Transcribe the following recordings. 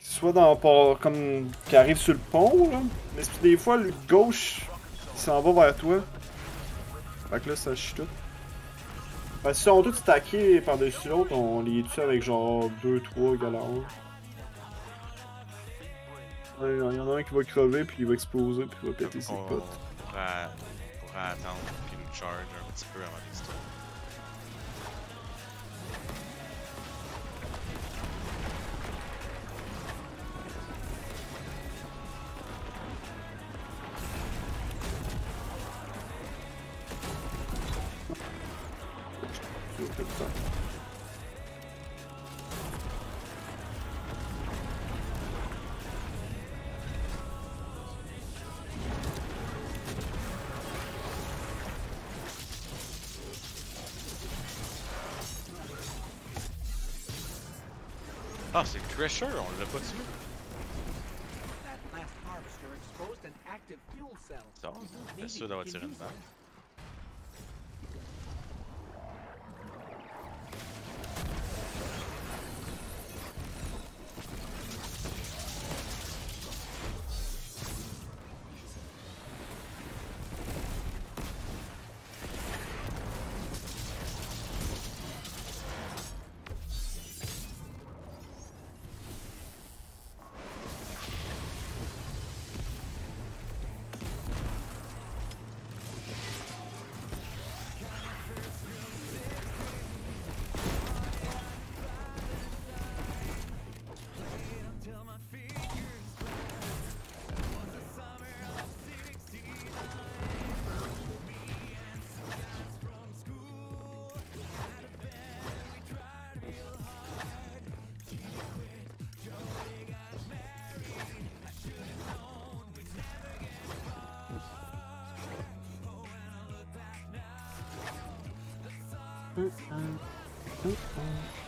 soit dans par, comme qui arrive sur le pont là. Mais des fois le gauche il s'en va vers toi. Fait que là ça chie tout. Fait que si on tous stackés par-dessus l'autre, on les tue avec genre 2-3 galons. Il y en a un qui va crever puis il va exploser puis il va péter ses potes. On pourra, attendre qu'il nous charge un petit peu avant de Ah, c'est Thresher, on l'a pas tué. Ça, c'est sûr d'avoir tiré une balle. Ça va bien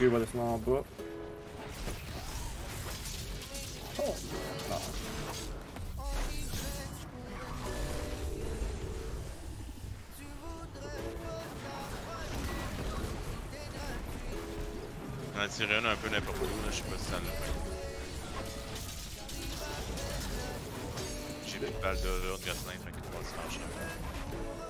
il va descendre en bas. On a tiré un peu n'importe où, je sais pas si ça l'a. J'ai plus de balles de l'autre Gosselin, fait que monde se